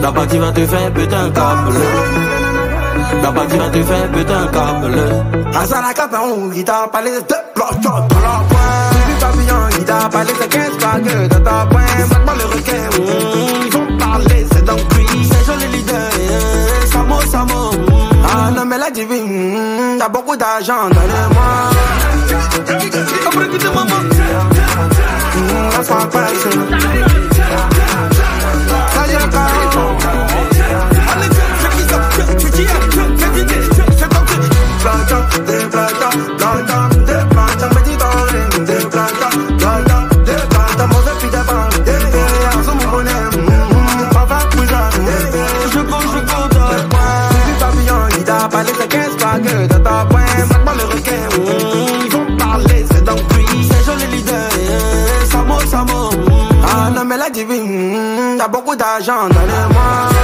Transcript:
La partie va te faire péter un câble. La partie va te faire péter un câble. Asana Capon, il t'a parlé de dans leur coin. Baby papillon, il t'a parlé de 15 bagues dans ta poing. Maintenant le requin, mm, ils vont parler, c'est dans le prix. C'est joli leader, Samo, Samo. Ah non, mais la divine, t'as beaucoup d'argent, donne-moi. Cours de il t'a parlé de 15 bagues de ta requin, mm, ils vont parler, c'est dans c'est joli Samo, mm. ah non mais la divine, t'as beaucoup d'argent, donne-moi.